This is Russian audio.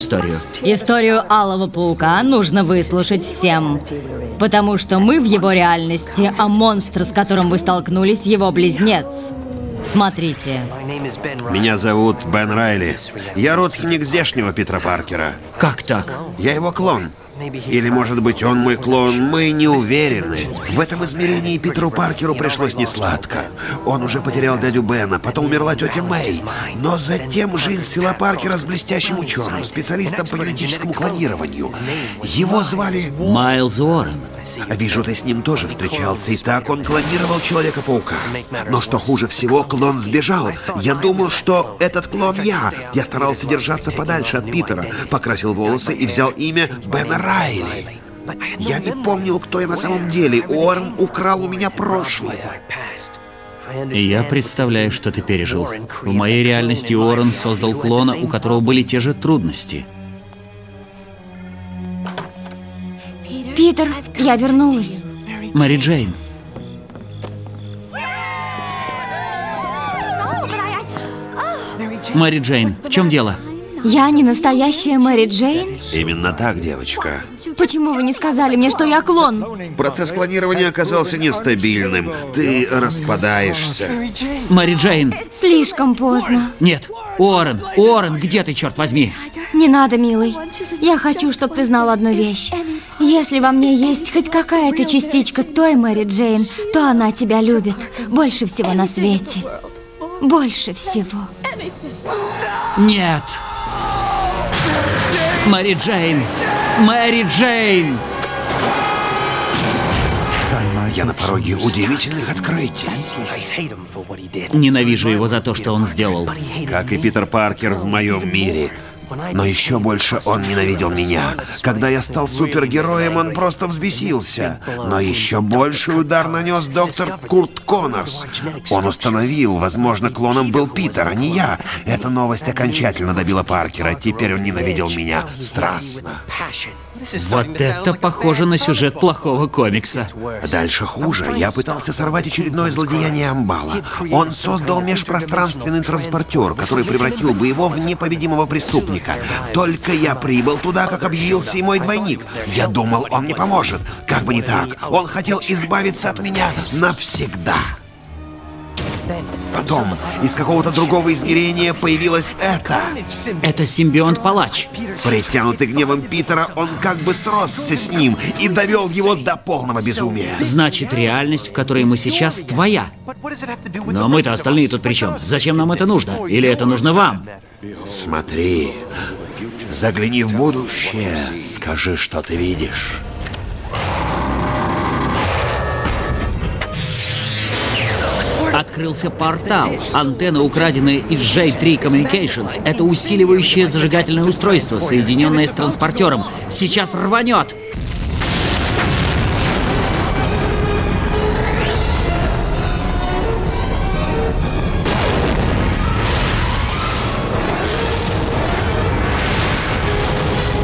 историю. Историю Алого Паука нужно выслушать всем. Потому что мы в его реальности, а монстр, с которым вы столкнулись, его близнец. Смотрите. Меня зовут Бен Райли. Я родственник здешнего Питера Паркера. Как так? Я его клон. Или, может быть, он мой клон, мы не уверены. В этом измерении Питеру Паркеру пришлось несладко. Он уже потерял дядю Бена, потом умерла тетя Мэй. Но затем жизнь свела Паркера с блестящим ученым, специалистом по генетическому клонированию. Его звали... Майлз Уоррен. Вижу, ты с ним тоже встречался, и так он клонировал Человека-паука. Но что хуже всего, клон сбежал. Я думал, что этот клон я. Я старался держаться подальше от Питера, покрасил волосы и взял имя Бена Райли. Я не помнил, кто я на самом деле. Уоррен украл у меня прошлое. Я представляю, что ты пережил. В моей реальности Уоррен создал клона, у которого были те же трудности. Питер, я вернулась. Мэри Джейн. Мэри Джейн, в чем дело? Я не настоящая Мэри Джейн? Именно так, девочка. Почему вы не сказали мне, что я клон? Процесс клонирования оказался нестабильным. Ты распадаешься. Мэри Джейн. Слишком поздно. Нет. Уоррен, Уоррен, где ты, черт возьми? Не надо, милый. Я хочу, чтобы ты знал одну вещь. Если во мне есть хоть какая-то частичка той Мэри Джейн, то она тебя любит. Больше всего на свете. Больше всего. Нет. Мэри Джейн! Мэри Джейн! Я на пороге удивительных открытий. Ненавижу его за то, что он сделал. Как и Питер Паркер в моем мире. Но еще больше он ненавидел меня. Когда я стал супергероем, он просто взбесился. Но еще больший удар нанес доктор Курт Коннорс. Он установил, возможно, клоном был Питер, а не я. Эта новость окончательно добила Паркера. Теперь он ненавидел меня страстно. Вот это похоже на сюжет плохого комикса. Дальше хуже. Я пытался сорвать очередное злодеяние Амбала. Он создал межпространственный транспортер, который превратил бы его в непобедимого преступника. Только я прибыл туда, как объявился и мой двойник. Я думал, он мне поможет. Как бы не так. Он хотел избавиться от меня навсегда. Потом из какого-то другого измерения появилось это. Это симбионт-палач. Притянутый гневом Питера, он как бы сросся с ним и довел его до полного безумия. Значит, реальность, в которой мы сейчас, твоя. Но мы-то остальные тут при чем? Зачем нам это нужно? Или это нужно вам? Смотри, загляни в будущее, скажи, что ты видишь. Открылся портал. Антенна, украденная из J3 Communications. Это усиливающее зажигательное устройство, соединенное с транспортером. Сейчас рванет!